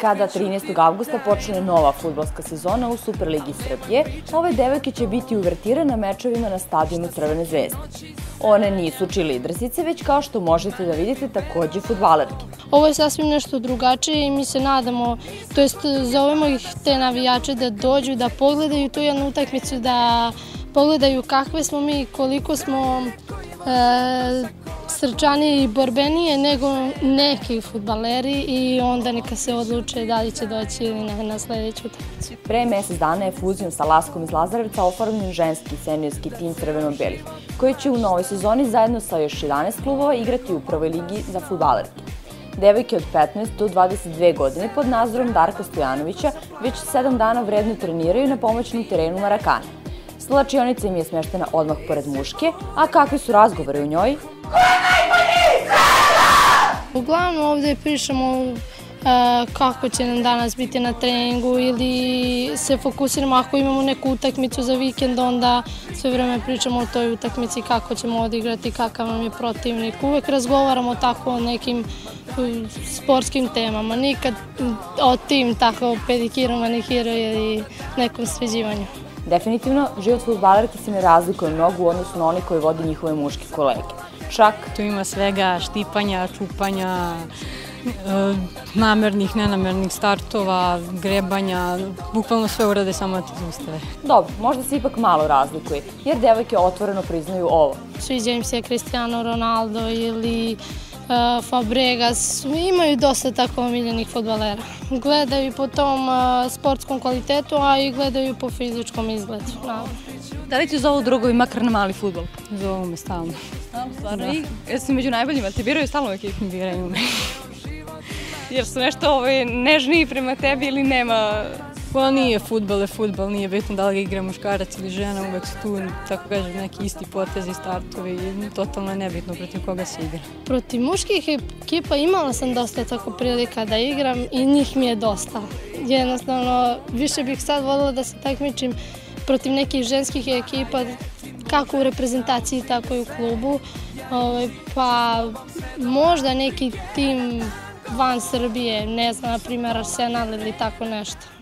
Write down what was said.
Kada 13. augusta počne nova futbolska sezona u Superligi Srbije, ove devojke će biti uvertire na mečevima na stadionu Crvene zvezde. One nisu čilidrsice, već kao što možete da vidite takođe futbalerke. Ovo je sasvim nešto drugačije i mi se nadamo, to jest zovemo ih te navijače da dođu, da pogledaju tu jednu utakmicu, da pogledaju kakve smo mi, koliko smo e, srčanije i borbenije nego neki futbaleri i onda neka se odluče da li će doći ili ne na sledeću utakmicu. Pre mesec dana je fuzijom sa Laskom iz Lazarevca oformljen ženski seniorski tim Crveno-Belih, koji će u novoj sezoni zajedno sa još 11 klubova igrati u prvoj ligi za futbalerke. Devojke od 15 do 22 godine pod nadzorom Darka Stojanovića već 7 dana vredno treniraju na pomoćnom terenu Marakane. Slačionica im je smeštena odmah pored muške, a kakvi su razgovore u njoj? Uglavnom ovde pričamo kako će nam danas biti na treningu ili se fokusiramo ako imamo neku utakmicu za vikend onda sve vreme pričamo o toj utakmici kako ćemo odigrati, kakav nam je protivnik. Uvek razgovaramo tako o nekim sportskim temama, nikad o tim tako pedikiru, manikiru ili nekom sređivanju. Definitivno, život futbalerke se ne razlikuje mnogo u odnosu na oni koji vode njihove muške kolege. Čak... Tu ima svega štipanja, čupanja, e, namernih, nenamernih startova, grebanja, bukvalno sve urade samo da te zaustave. Dobro, možda se ipak malo razlikuje, jer devojke otvoreno priznaju ovo. Sviđa im se Cristiano Ronaldo ili Fabregas, imaju dosta tako omiljenih futbalera. Gledaju po tom uh, sportskom kvalitetu, a i gledaju po fizičkom izgledu. Da li ti zovu drugovi makar na mali futbol? Zovu me stalno. Stvarno? Da. I jesi među najboljima? Te biraju stalno u ekipi? Biraju me. Jer su nešto ovaj, nežniji prema tebi ili nema Pa nije futbol je futbol, nije bitno da li igra muškarac ili žena, uvek su tu, tako kažem, neki isti potezi, startovi totalno je nebitno protiv koga se igra. Protiv muških ekipa imala sam dosta tako prilika da igram i njih mi je dosta. Jednostavno, više bih sad voljela da se takmičim protiv nekih ženskih ekipa, kako u reprezentaciji, tako i u klubu. Ovaj, pa možda neki tim van Srbije, ne znam, na primjer Arsenal ili tako nešto.